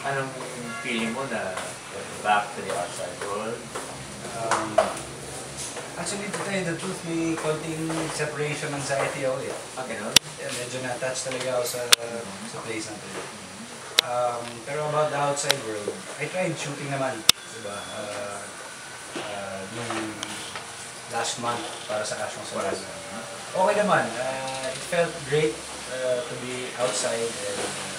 Anong feeling mo na back to the outside world? Um, actually, to tell you the truth, may konting separation anxiety ako eh. Ah, ganun? Yeah, medyo na-attach talaga ako sa, sa place na to. Um, pero about the outside world, I tried shooting naman, diba? Uh, uh, nung last month para sa Ash Salon. Okay naman. Uh, it felt great uh, to be outside and uh,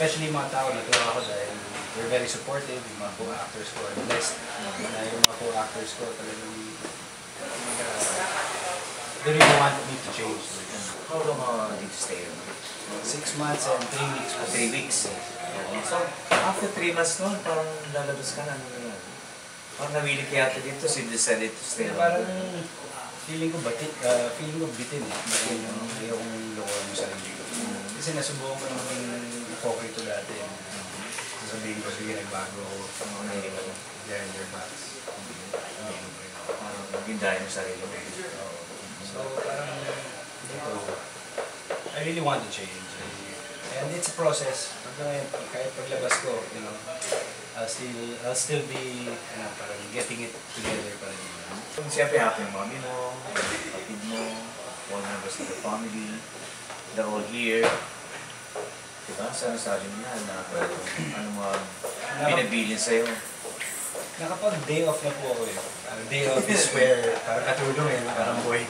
especially yung mga tao natuwa ako dahil they're very supportive, yung mga co-actors ko. I'm blessed na yung mga co-actors ko talagang uh, they really wanted me to change. How long uh, did you stay? Six months and three weeks. Uh, three weeks. So, after three months noon, parang lalabas ka na. Ano na yan? Parang nawili ka yata dito, so you decided to stay Kaya around. parang feeling ko batit, uh, feeling ko bitin eh. Yung yung loko mo sarili ko. Kasi nasubukan ko na maging hypocrite dati. Sasabihin ko, sige, nagbago ako. Behind your ako. Parang gindahin mo sarili mo. So, parang dito, I really want to change. And it's a process. Pag ngayon, kahit paglabas ko, you know, I'll still, I'll still be, ano, parang getting it together pa rin. Siyempre happy yung mami mo, kapatid mo, all members of the family, all here. Diba? Sana sabi mo na na ano mga pinabilin sa'yo. Nakapag day off na po ako eh. Uh, day off is where, parang katulong eh, parang boy.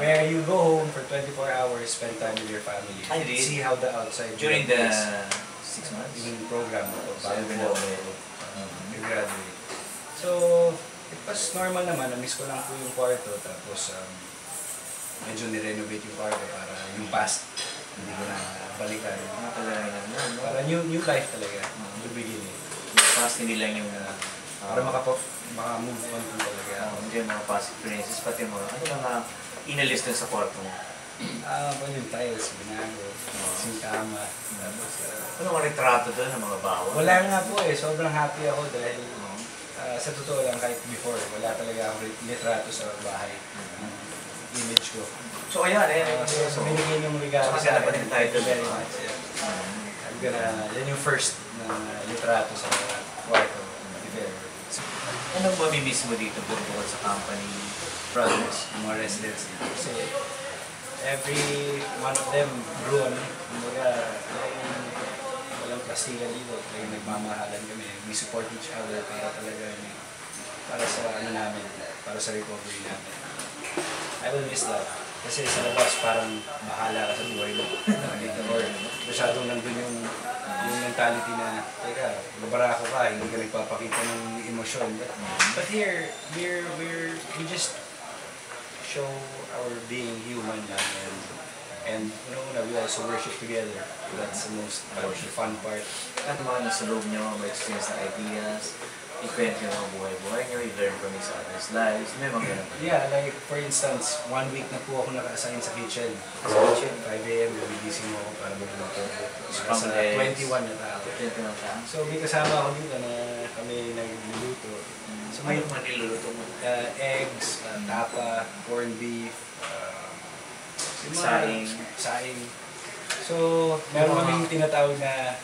Where you go home for 24 hours, spend time with your family. Ay, really? See how the outside During the is. six months? Yung program ko, bago po ako graduate. So, it was normal naman. Na-miss ko lang po yung kwarto. Tapos, um, medyo nirenovate yung kwarto para yung past, hindi ko na balikan. Mga talaga yan, no? Para new new life talaga, the beginning. Past hindi lang yung uh, Para maka, maka-move on po talaga. uh, hindi yung mga past experiences, pati mga ano mga inalis dun sa kwarto mo. Ah, uh, yung tiles, binago, yung kama. Tapos, ah, Ano mga retrato doon ng mga bawal? wala nga po eh, sobrang happy ako dahil ah, sa totoo lang kahit before, wala talaga akong litrato sa bahay. Mhm. Image ko. So ayan, eh. Uh, so, so, binigay yung regalo So, sa akin. you title. very much. Yeah. I'm gonna, yan yung first na litrato sa kwarto. if ever. Anong mamimiss mo dito bukod sa company? Brothers, yung mga residents dito. Kasi every one of them grew on. Kumbaga, walang, plastikan dito. Kaya nagmamahalan kami. We support each other para talaga yung- para sa ano namin, para sa recovery namin. I will miss that. Kasi sa labas parang bahala ka sa buhay mo. Dito, or masyadong nandun yung, yung mentality na, teka, babarako ka, hindi ka nagpapakita ng emosyon. But, here, we're, we're, we just show our being human lang and and you know na we also worship together. That's the most parang the fun part. At mga nasa loob niyo, may experience na ideas, ikwento yung mga buhay-buhay niyo, i-learn from each other's lives, may mga ganun. Yeah, like for instance, one week na po ako naka-assign sa kitchen. Sa kitchen? 5 a.m. gumigising mo ako para magluto. Scrum Sa eggs. 21 na tao. Kwento lang siya. So may kasama ako dito na kami nagluluto. So may mga niluluto mo. Uh, eggs, uh, tapa, corned beef, uh, Saing. Saing. So, meron kaming tinatawag na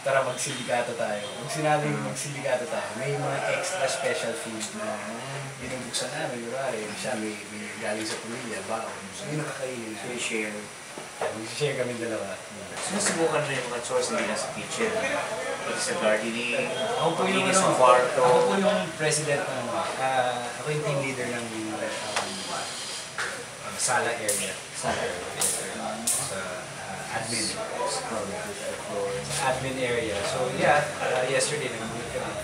tara magsindikato tayo. Pag sinabing magsindikato tayo, may mga extra special food na binubuksan namin. Kunwari, siya may, may galing sa pamilya, baon. So, yun nakakainin So na. i-share. Mag-share kami dalawa. Sinusubukan rin yung mga chores hindi lang sa kitchen. Pati sa gardening, Ako po yung, maglinis ano, ng kwarto. ako po yung president ng, ah, ako yung team leader ng um, um, sala area. Sa Sa ah, admin. admin area. So yeah, uh, yesterday nag-meet kami.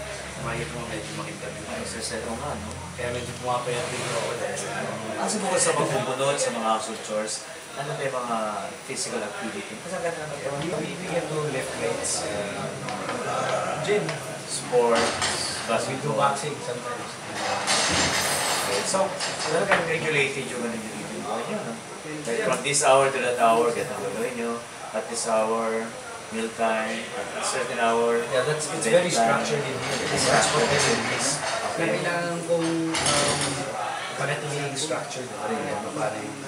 Mayit mo medyo makintab yung Ay, sa set nga, no? Kaya medyo pumapayat din ako dahil sa ano. Kasi bukod sa magbubunod sa mga household chores, ano ba yung mga physical activity? Kasi ang ganda naman ito. we, get to lift weights, uh, gym. Sports, We do basketball. boxing sometimes. Okay. So, talagang regulated yung ano buhay nyo, no? Like from this hour to that hour, ganito ang gagawin nyo. At this hour, meal time. At a certain hour, Yeah, that's it's very structured in here. It's that's what I miss. Na kailangan kong um, panatiling structured pa rin yan. Paano yung,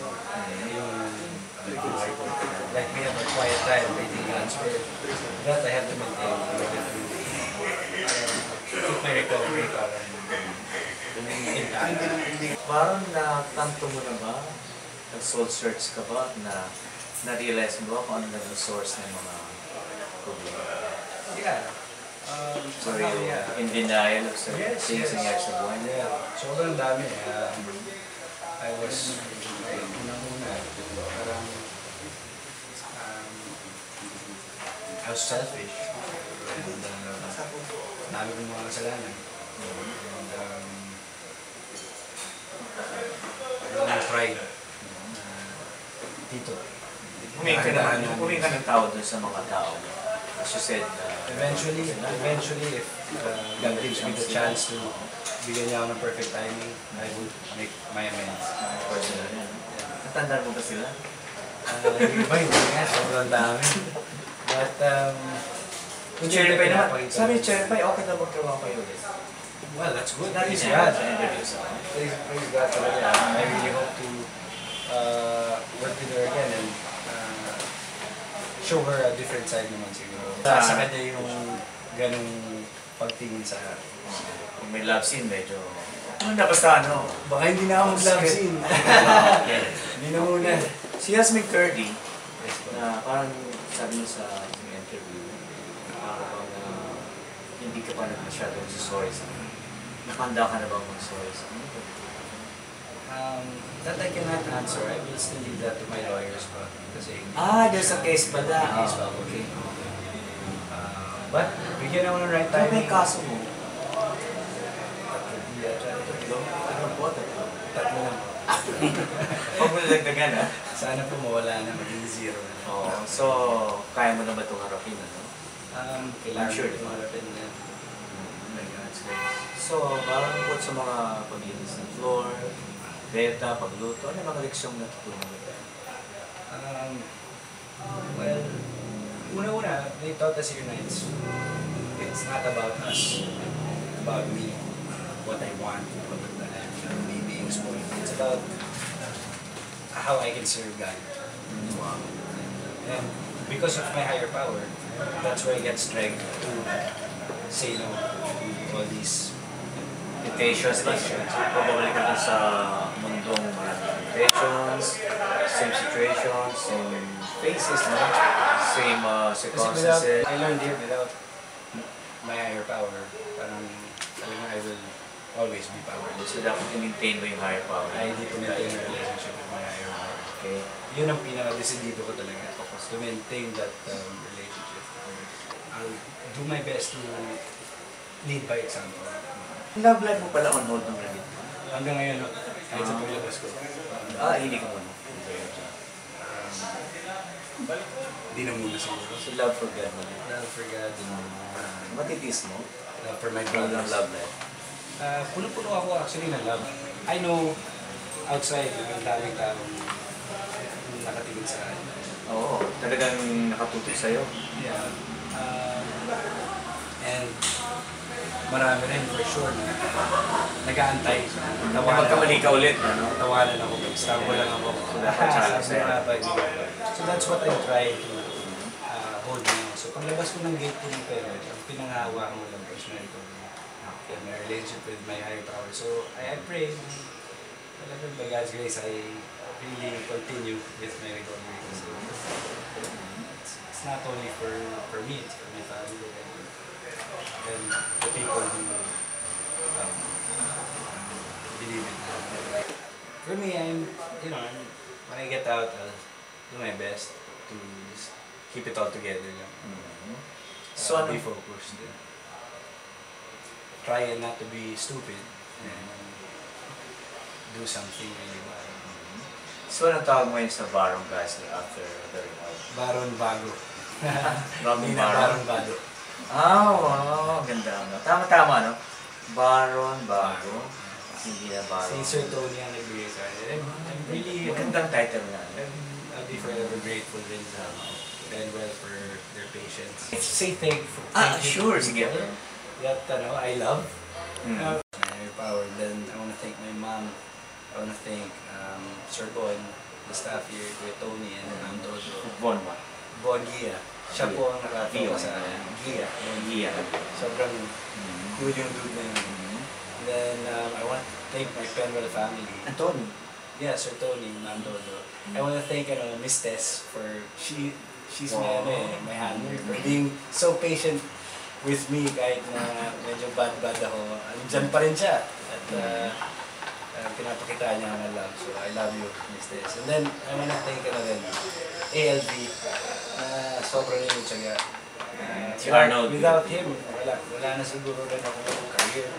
yung. Like we have a quiet time, waiting lunch. But that I have to maintain. I have to keep my recovery parang. Parang natanto mo na ba? Nag-soul search ka ba na na-realize mo ba kung ano naging source ng mga problema? Yeah. Um, So, somehow, yeah. in denial of certain Yes, things yes. nangyari sa buhay? Yeah, sobrang dami. Um, I was, unang-una, parang, um, I was selfish. Uh, dami kong mga kasalanan. And, um, alam mo, pride. Uh, dito. Humingi ka Dahan-dahan na, yan. humingi ka ng tao dun sa mga tao. As you said, uh, Eventually, eventually, if uh, God gives me the chance to bigyan niya ako ng perfect timing, I would make my amends. personal yan. Natandaan mo ba sila? Uh, iba hindi nga, sobrang dami. But, um, Yung Cherry Pie naman, sabi ni Cherry Pie, okay na magkawa kayo ulit. Well, that's good. That is God. Praise, praise God talaga. I really hope to uh, work with her again and show her a different side naman siguro. Sa, sa kanya yung ganong pagtingin sa Kung may love scene, medyo... Ano na basta ano? Baka hindi na ako mag-love Skit. scene. Hindi na muna. Si Yasmin Curdy, na parang sabi niya sa interview, parang uh, hindi ka pa na masyadong sorry sa akin. Nakahanda ka na bang mag-sorry sa akin? Um, that I cannot answer. I will still leave that to my lawyers pa. Kasi, Ah, there's a case pala. May case pa, okay. uh, but, bigyan ako ng right Ano timing. ba yung kaso mo? Ano po? Tatlo? Tatlo lang. Huwag mo nalagdagan ha? Sana po mawala na, maging zero na. Oo. So, kaya mo naman itong harapin, ano? Um, kailangan I'm sure. ko marapin na. Oh my God. So, parang bukod sa mga paglinis ng floor, beta, pagluto, ano mga leksyong natutunan mo? Um, well, una-una, they taught us here na it's, not about us, about me, what I want, what uh, me being spoiled. It's about how I can serve God. Wow. And because of my higher power, that's where I get strength to say no to all these Temptations. Pababalik ka sa temptations, same situations, same faces, no? Same uh, circumstances. I learned it without my higher power, parang I will always be powerless. So, dapat i-maintain mo yung higher power. I need to maintain a relationship with my higher power. Okay. Yun ang pinaka-decidido ko talaga. To maintain that um, relationship. I'll do my best to lead by example. Love life mo pala on hold ng Reddit. Hanggang ngayon, kahit sa paglabas ko, Ah, hindi ka muna. hindi na muna siguro. So, love for God mo. Love for God uh, Matitis mo. love for my brothers. love life. Uh, puno-puno ako actually ng love. I know outside, ang daming taong nakatingin sa akin. Oo, talagang nakatutok sa'yo. Yeah. Marami rin for sure na nag-aantay. Na magkamali ka ulit, ano? Tawanan ako, mag-stumble lang ako. Sabi nga ba? So that's what I try to uh, hold now. So paglabas ko ng gate ko ng parent, ang pinangahawa ko lang personal ko. And my relationship with my higher power. So I, I pray, talagang by God's grace, I really continue with my recovery. So, it's, it's not only for, for me, it's for my family and, the people who um, believe in me. For me, I'm, you know, I'm, when I get out, I'll do my best to just keep it all together. Lang. So, mm-hmm. uh, So, ano? be focused. Yeah. Try not to be stupid and do something really well. Mm-hmm. So, anong tawag mo yun sa barong guys after the rehab? Baron Bago. Baron Hindi na Bago. Baron Bago. Ah, wow. Ganda. No? Tama-tama, no? Baron Bago. Hindi na Baron. Si Sir Tony ang nagbigay sa akin. I'm, really, Magandang title. I'm, I'll be forever grateful din sa and well for their patience. Say thankful. Ah, thank you sure. to Sige. That, ano, I love. Mm. Uh, power. Then I want to thank my mom. I want to thank um, Sir Bon, the staff here, Tony, and Ma'am Dodo. Bon ba? Bon Gia. Siya po ang nakatawa sa Gia. Gia. Sobrang cool yung dude na yun. Mhm. Then, um, I want to thank my Penwell family. Anton. Yeah, Sir Tony, Ma'am Dodo. I want to thank ano, Miss Tess for, she, she's my, Wow. ano, eh, my handler, for being so patient with me kahit na medyo bad-bad ako. Andyan pa rin siya. At uh, uh, pinapakita niya ang love. So, I love you, Miss Tess. And then, I want to thank ano din, ALV, na sobrang yung tsaga. Uh, Si Arnold. Without him, wala, wala na siguro rin ako career.